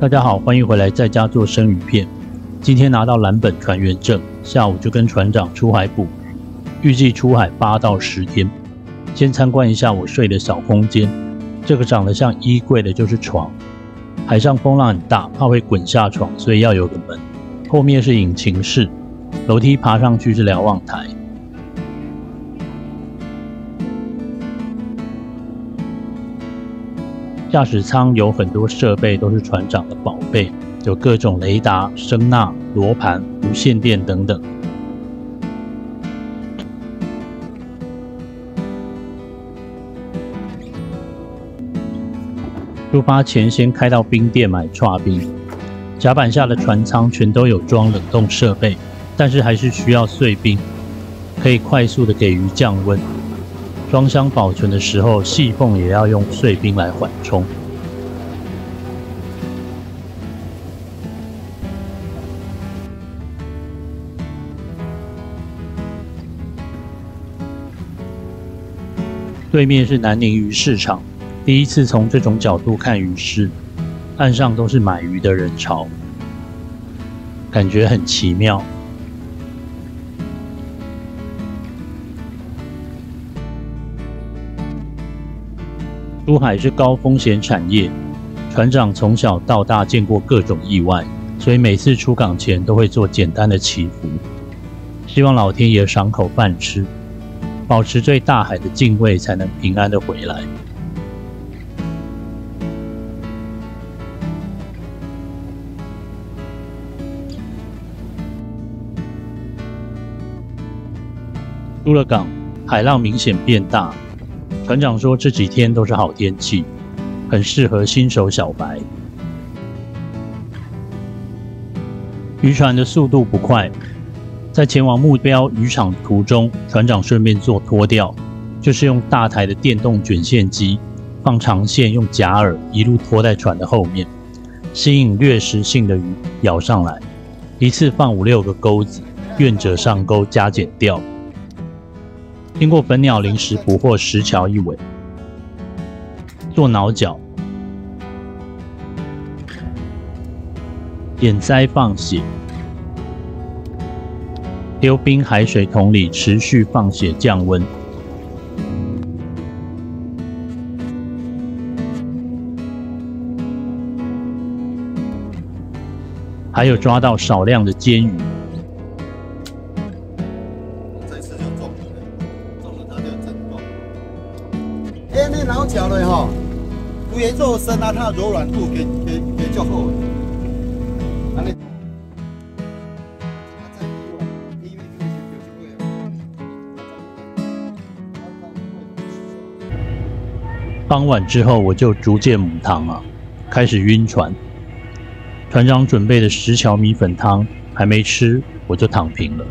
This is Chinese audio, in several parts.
大家好，欢迎回来，在家做生鱼片。今天拿到蓝本船员证，下午就跟船长出海捕鱼，预计出海八到十天。先参观一下我睡的小空间，这个长得像衣柜的就是床。海上风浪很大，怕会滚下床，所以要有个门。后面是引擎室，楼梯爬上去是瞭望台。驾驶舱有很多设备，都是船长的宝贝，有各种雷达、声呐、罗盘、无线电等等。出发前先开到冰店买串冰，甲板下的船舱全都有装冷冻设备，但是还是需要碎冰，可以快速的给鱼降温。装箱保存的时候，细缝也要用碎冰来缓冲。对面是南宁鱼市场，第一次从这种角度看鱼市，岸上都是买鱼的人潮，感觉很奇妙。出海是高风险产业，船长从小到大见过各种意外，所以每次出港前都会做简单的祈福，希望老天爷赏口饭吃，保持对大海的敬畏，才能平安的回来。出了港，海浪明显变大。船长说：“这几天都是好天气，很适合新手小白。渔船的速度不快，在前往目标渔场途中，船长顺便做拖钓，就是用大台的电动卷线机放长线，用假饵一路拖在船的后面，吸引掠食性的鱼咬上来，一次放五六个钩子，愿者上钩加减钓。”经过粉鸟临时捕获石桥一尾，做脑角，眼塞放血，丢冰海水桶里持续放血降温，还有抓到少量的煎鱼。有沿肉身啊，它的柔软度给给给较厚。傍晚之后，我就逐渐母汤了，开始晕船。船长准备的十桥米粉汤还没吃，我就躺平了。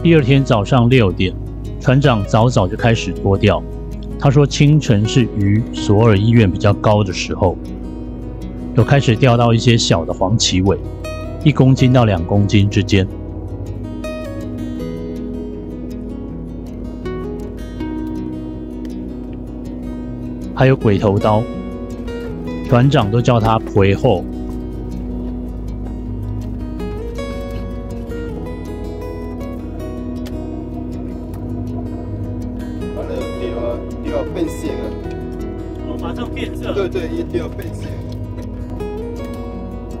第二天早上六点，船长早早就开始脱钓。他说清晨是鱼索尔医院比较高的时候，有开始钓到一些小的黄鳍尾，一公斤到两公斤之间，还有鬼头刀，船长都叫它回后。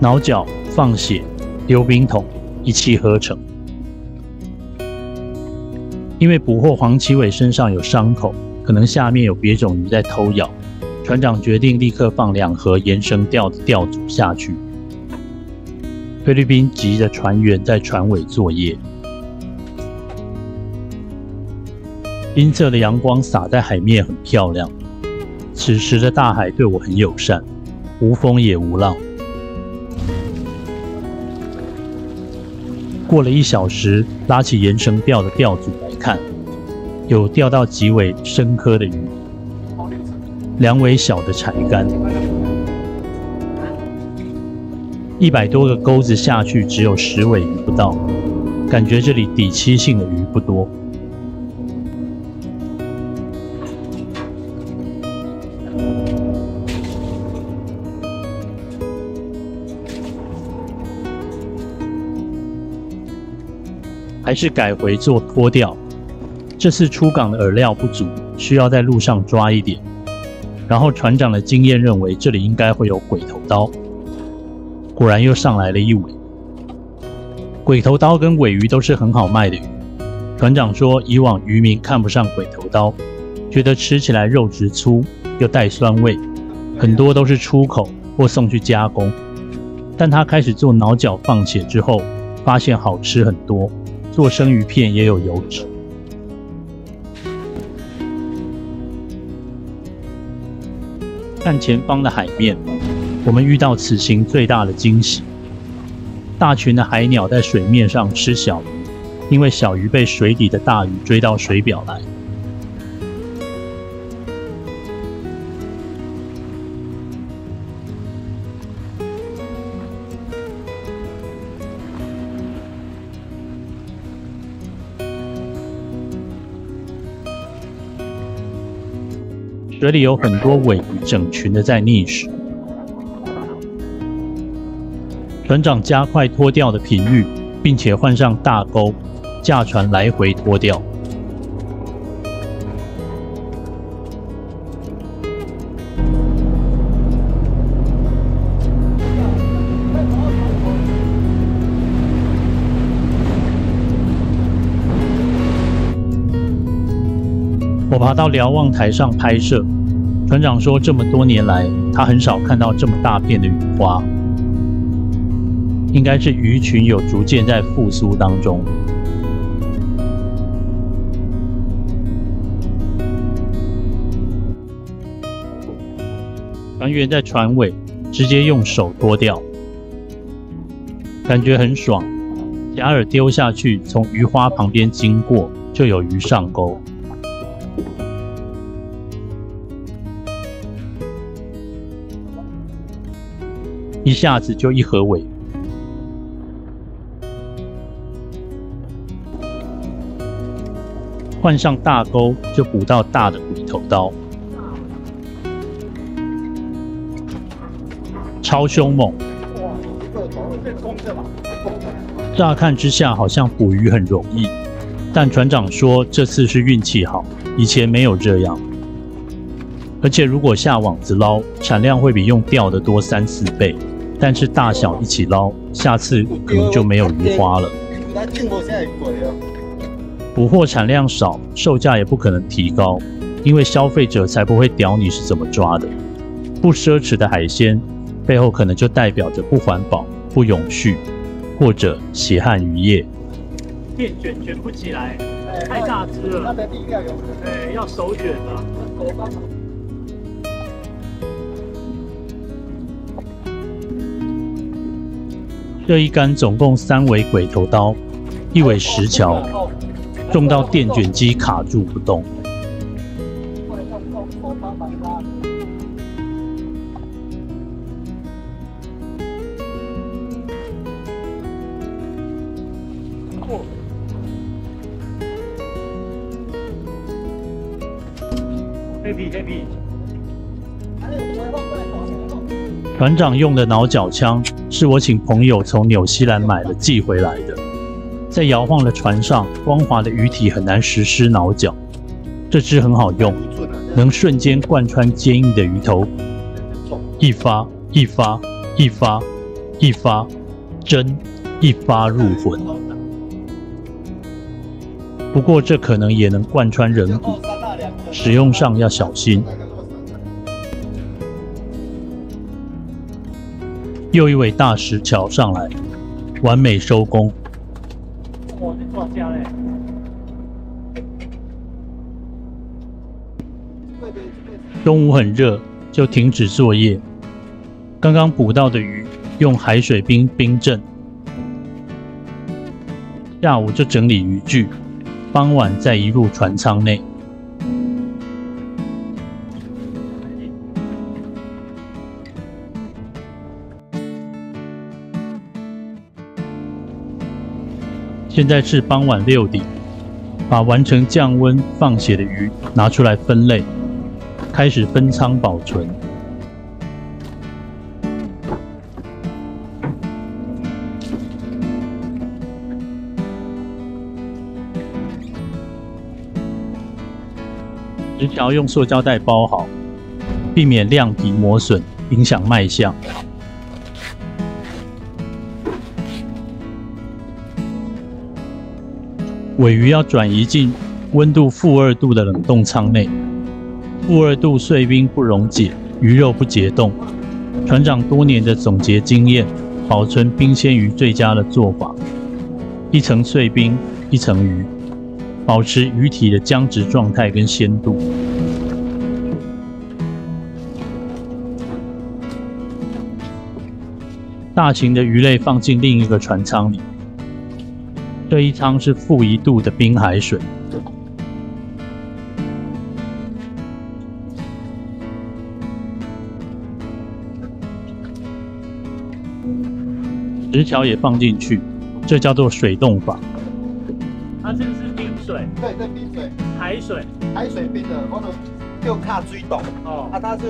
挠脚放血，丢冰桶，一气呵成。因为捕获黄鳍尾身上有伤口，可能下面有别种鱼在偷咬，船长决定立刻放两盒延绳钓的钓组下去。菲律宾籍的船员在船尾作业。金色的阳光洒在海面，很漂亮。此时的大海对我很友善，无风也无浪。过了一小时，拉起延绳钓的钓组来看，有钓到几尾深科的鱼，两尾小的柴竿。一百多个钩子下去，只有十尾鱼不到。感觉这里底栖性的鱼不多。还是改回做脱钓。这次出港的饵料不足，需要在路上抓一点。然后船长的经验认为，这里应该会有鬼头刀。果然又上来了一尾。鬼头刀跟尾鱼都是很好卖的鱼。船长说，以往渔民看不上鬼头刀，觉得吃起来肉质粗又带酸味，很多都是出口或送去加工。但他开始做脑角放血之后，发现好吃很多。做生鱼片也有油脂。看前方的海面，我们遇到此行最大的惊喜：大群的海鸟在水面上吃小鱼，因为小鱼被水底的大鱼追到水表来。水里有很多尾鱼，整群的在觅食。船长加快拖钓的频率，并且换上大钩，驾船来回拖钓。我爬到瞭望台上拍摄。船长说，这么多年来，他很少看到这么大片的鱼花，应该是鱼群有逐渐在复苏当中。船员在船尾直接用手脱掉，感觉很爽。假饵丢下去，从鱼花旁边经过，就有鱼上钩。一下子就一合尾，换上大钩就捕到大的鬼头刀，超凶猛！乍看之下好像捕鱼很容易，但船长说这次是运气好，以前没有这样。而且如果下网子捞，产量会比用钓的多三四倍。但是大小一起捞，下次可能就没有鱼花了。捕获产量少，售价也不可能提高，因为消费者才不会屌你是怎么抓的。不奢侈的海鲜，背后可能就代表着不环保、不永续，或者血汗渔业。电卷卷不起来，太大只了。对，要手卷了。这一杆总共三尾鬼头刀，一尾石桥，重到电卷机卡住不动。船长用的挠脚枪是我请朋友从纽西兰买的寄回来的，在摇晃的船上，光滑的鱼体很难实施挠脚。这支很好用，能瞬间贯穿坚硬的鱼头，一发一发一发一发，针一发入魂。不过这可能也能贯穿人骨，使用上要小心。又一尾大石桥上来，完美收工。中午很热，就停止作业。刚刚捕到的鱼用海水冰冰镇，下午就整理渔具，傍晚再移入船舱内。现在是傍晚六点，把完成降温放血的鱼拿出来分类，开始分仓保存。直条用塑胶袋包好，避免亮皮磨损，影响卖相。尾鱼要转移进温度负二度的冷冻舱内，负二度碎冰不溶解，鱼肉不解冻。船长多年的总结经验，保存冰鲜鱼最佳的做法：一层碎冰，一层鱼。保持鱼体的僵直状态跟鲜度。大型的鱼类放进另一个船舱里，这一舱是负一度的冰海水。石桥也放进去，这叫做水冻法。它这个是冰水，对对，冰水，海水，海水冰的，我们就卡水冻。哦，啊，它是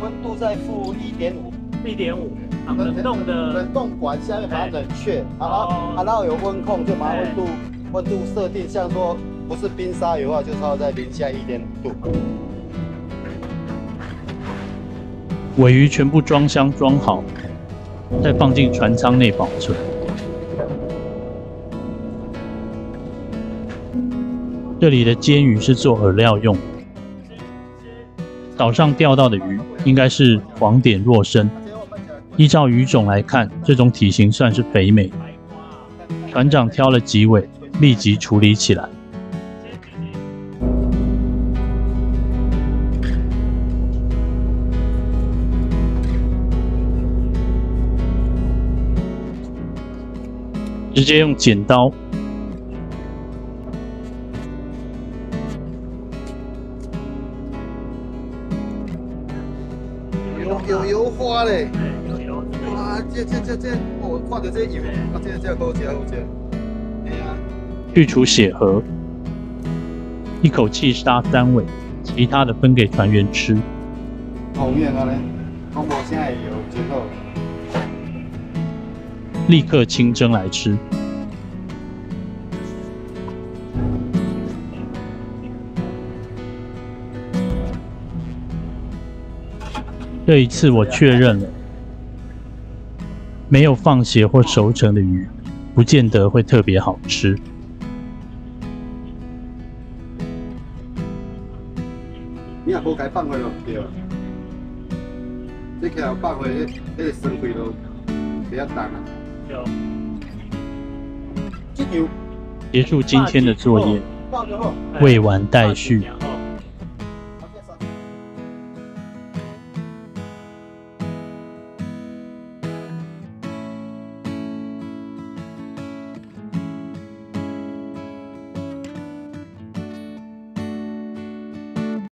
温度在负一点五，一点五，啊，冷冻的，冷冻管下面把它冷却，啊，然后然后有温控，就把它温度温度设定，像说不是冰沙油的话，就超在零下一点五度。尾鱼全部装箱装好，再放进船舱内保存。这里的煎鱼是做饵料用，岛上钓到的鱼应该是黄点若身。依照鱼种来看，这种体型算是肥美。船长挑了几尾，立即处理起来。直接用剪刀有有油花嘞，这这这这，我看到这油，啊，这这好吃好吃。哎呀，去除血核，一口气杀三尾，其他的分给船员吃。后面啊嘞，我无啥会油，真好。立刻清蒸来吃。这一次我确认了，没有放血或熟成的鱼，不见得会特别好吃。你也无该放回咯，对啊。这起来放回，迄迄个生气都比较重啊。有，这油结束今天的作业。未完待续。哦